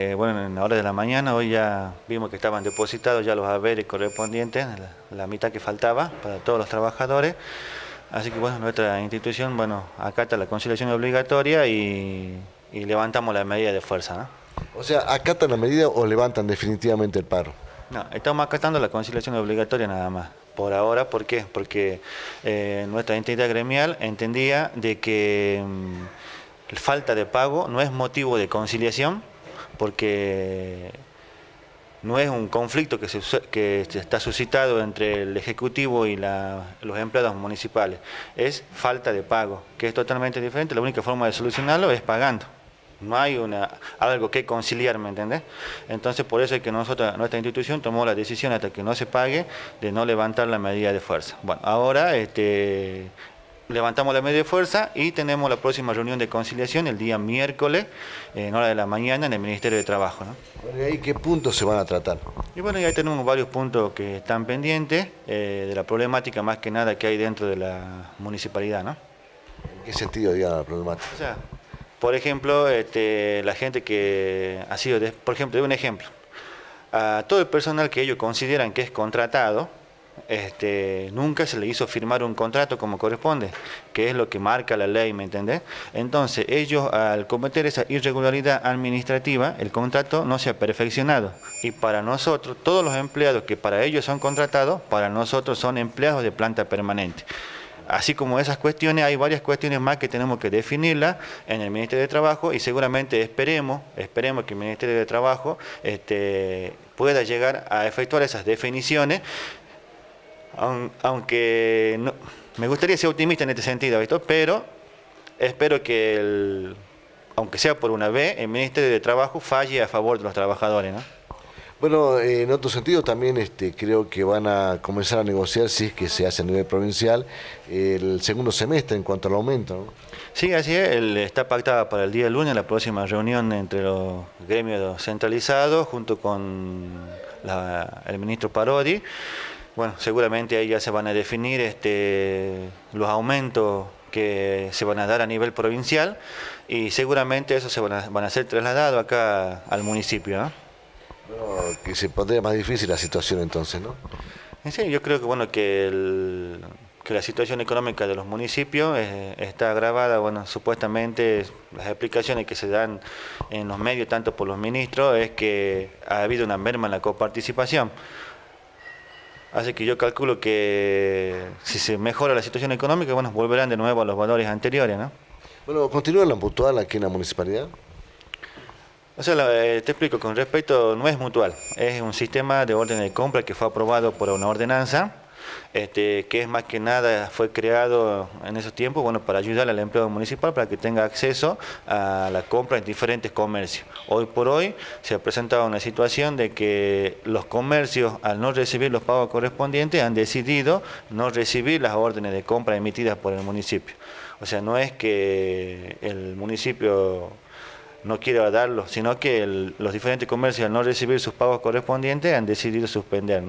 Eh, bueno, en la hora de la mañana hoy ya vimos que estaban depositados ya los haberes correspondientes, la, la, mitad que faltaba para todos los trabajadores. Así que bueno, nuestra institución, bueno, acata la conciliación obligatoria y, y levantamos la medida de fuerza. ¿no? O sea, ¿acatan la medida o levantan definitivamente el paro? No, estamos acatando la conciliación obligatoria nada más. Por ahora, ¿por qué? Porque eh, nuestra entidad gremial entendía de que mm, falta de pago no es motivo de conciliación, porque no es un conflicto que, se, está suscitado entre el Ejecutivo y los empleados municipales, es falta de pago, que es totalmente diferente, la única forma de solucionarlo es pagando. No hay algo que conciliar, ¿me entendés? Entonces por eso es que nuestra institución tomó la decisión hasta que no se pague de no levantar la medida de fuerza. Bueno, ahora este, levantamos la medida de fuerza y tenemos la próxima reunión de conciliación el día miércoles en hora de la mañana en el Ministerio de Trabajo. ¿no? ¿Y ahí qué puntos se van a tratar? Y bueno, ya tenemos varios puntos que están pendientes eh, de la problemática más que nada que hay dentro de la municipalidad. ¿no? ¿En qué sentido, diga la problemática? O sea, por ejemplo, este, la gente que ha sido, de, por ejemplo, de un ejemplo, a todo el personal que ellos consideran que es contratado, este, nunca se le hizo firmar un contrato como corresponde, que es lo que marca la ley, ¿me entendés? Entonces, ellos al cometer esa irregularidad administrativa, el contrato no se ha perfeccionado. Y para nosotros, todos los empleados que para ellos son contratados, para nosotros son empleados de planta permanente. Así como esas cuestiones, hay varias cuestiones más que tenemos que definirlas en el Ministerio de Trabajo y seguramente esperemos, esperemos que el Ministerio de Trabajo este, pueda llegar a efectuar esas definiciones, aunque no, me gustaría ser optimista en este sentido, ¿visto? pero espero que, el, aunque sea por una vez, el Ministerio de Trabajo falle a favor de los trabajadores. ¿no? Bueno, en otro sentido también este, creo que van a comenzar a negociar, si es que se hace a nivel provincial, el segundo semestre en cuanto al aumento. ¿no? Sí, así es, está pactada para el día lunes la próxima reunión entre los gremios centralizados junto con la, el ministro Parodi. Bueno, seguramente ahí ya se van a definir este, los aumentos que se van a dar a nivel provincial y seguramente eso se van a, van a ser trasladados acá al municipio. ¿no? Bueno, que se pondría más difícil la situación entonces, ¿no? Sí, yo creo que bueno que, el, que la situación económica de los municipios eh, está agravada, bueno, supuestamente las explicaciones que se dan en los medios, tanto por los ministros, es que ha habido una merma en la coparticipación. Así que yo calculo que si se mejora la situación económica, bueno, volverán de nuevo a los valores anteriores, ¿no? Bueno, ¿continúa la mutual aquí en la municipalidad? O sea, eh, te explico, con respecto, no es mutual, es un sistema de orden de compra que fue aprobado por una ordenanza, este, que es más que nada, fue creado en esos tiempos, bueno, para ayudar al empleado municipal para que tenga acceso a la compra en diferentes comercios. Hoy por hoy se ha presentado una situación de que los comercios, al no recibir los pagos correspondientes, han decidido no recibir las órdenes de compra emitidas por el municipio. O sea, no es que el municipio no quiere darlo, sino que los diferentes comercios al no recibir sus pagos correspondientes han decidido suspender.